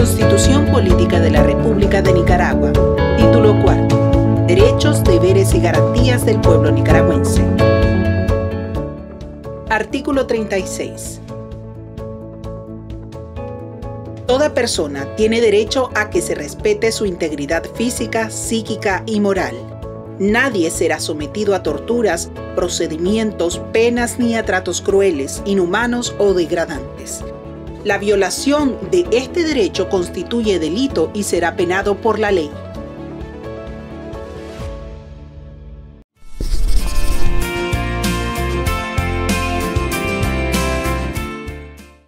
Constitución Política de la República de Nicaragua. Título cuarto. Derechos, deberes y garantías del pueblo nicaragüense. Artículo 36. Toda persona tiene derecho a que se respete su integridad física, psíquica y moral. Nadie será sometido a torturas, procedimientos, penas ni a tratos crueles, inhumanos o degradantes. La violación de este derecho constituye delito y será penado por la ley.